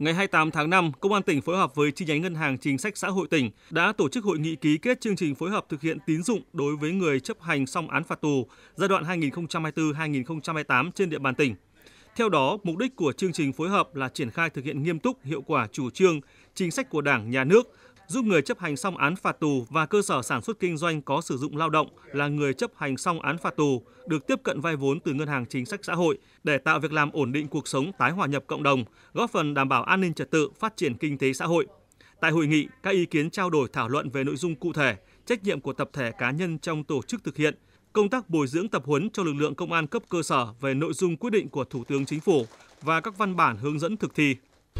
Ngày 28 tháng 5, Công an tỉnh phối hợp với chi nhánh Ngân hàng Chính sách Xã hội tỉnh đã tổ chức hội nghị ký kết chương trình phối hợp thực hiện tín dụng đối với người chấp hành xong án phạt tù giai đoạn 2024-2028 trên địa bàn tỉnh. Theo đó, mục đích của chương trình phối hợp là triển khai thực hiện nghiêm túc hiệu quả chủ trương, chính sách của Đảng, Nhà nước, giúp người chấp hành xong án phạt tù và cơ sở sản xuất kinh doanh có sử dụng lao động là người chấp hành xong án phạt tù được tiếp cận vay vốn từ ngân hàng chính sách xã hội để tạo việc làm ổn định cuộc sống tái hòa nhập cộng đồng, góp phần đảm bảo an ninh trật tự, phát triển kinh tế xã hội. Tại hội nghị, các ý kiến trao đổi thảo luận về nội dung cụ thể, trách nhiệm của tập thể cá nhân trong tổ chức thực hiện, công tác bồi dưỡng tập huấn cho lực lượng công an cấp cơ sở về nội dung quyết định của Thủ tướng Chính phủ và các văn bản hướng dẫn thực thi